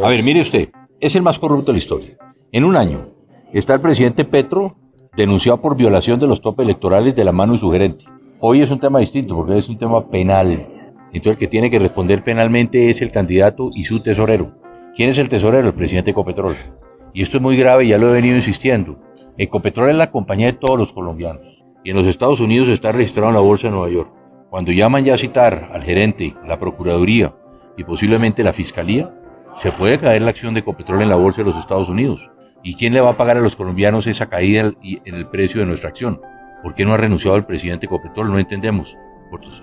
A ver, mire usted, es el más corrupto de la historia. En un año está el presidente Petro denunciado por violación de los topes electorales de la mano de su gerente. Hoy es un tema distinto porque es un tema penal. Entonces el que tiene que responder penalmente es el candidato y su tesorero. ¿Quién es el tesorero? El presidente Ecopetrol. Y esto es muy grave, ya lo he venido insistiendo. Ecopetrol es la compañía de todos los colombianos. Y en los Estados Unidos está registrado en la Bolsa de Nueva York. Cuando llaman ya a citar al gerente, la Procuraduría y posiblemente la Fiscalía, se puede caer la acción de Ecopetrol en la Bolsa de los Estados Unidos. ¿Y quién le va a pagar a los colombianos esa caída en el precio de nuestra acción? ¿Por qué no ha renunciado el presidente Ecopetrol? No entendemos.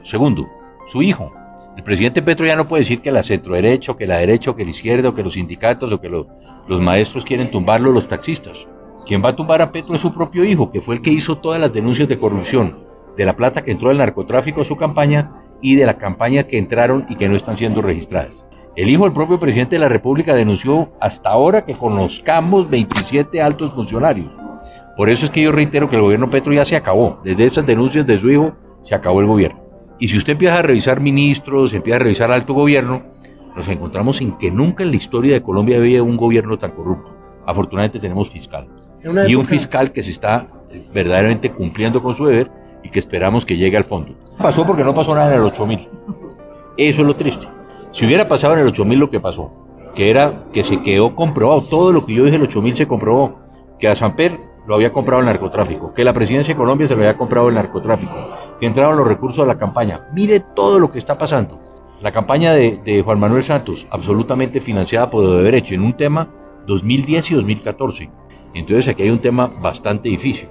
Segundo, su hijo. El presidente Petro ya no puede decir que la centro-derecha, que la derecha, que la izquierda, que los sindicatos, o que los maestros quieren tumbarlo los taxistas. Quien va a tumbar a Petro es su propio hijo, que fue el que hizo todas las denuncias de corrupción, de la plata que entró del narcotráfico a su campaña y de la campaña que entraron y que no están siendo registradas. El hijo del propio presidente de la República denunció hasta ahora que conozcamos 27 altos funcionarios. Por eso es que yo reitero que el gobierno Petro ya se acabó. Desde esas denuncias de su hijo se acabó el gobierno. Y si usted empieza a revisar ministros, empieza a revisar alto gobierno, nos encontramos en que nunca en la historia de Colombia había un gobierno tan corrupto. Afortunadamente tenemos fiscal y un fiscal que se está eh, verdaderamente cumpliendo con su deber y que esperamos que llegue al fondo. Pasó porque no pasó nada en el 8000. Eso es lo triste. Si hubiera pasado en el 8000 lo que pasó, que era que se quedó comprobado, todo lo que yo dije en el 8000 se comprobó, que a Samper lo había comprado el narcotráfico, que la presidencia de Colombia se lo había comprado el narcotráfico, que entraron los recursos de la campaña. Mire todo lo que está pasando. La campaña de, de Juan Manuel Santos, absolutamente financiada por derecho en un tema 2010 y 2014. Entonces aquí hay un tema bastante difícil.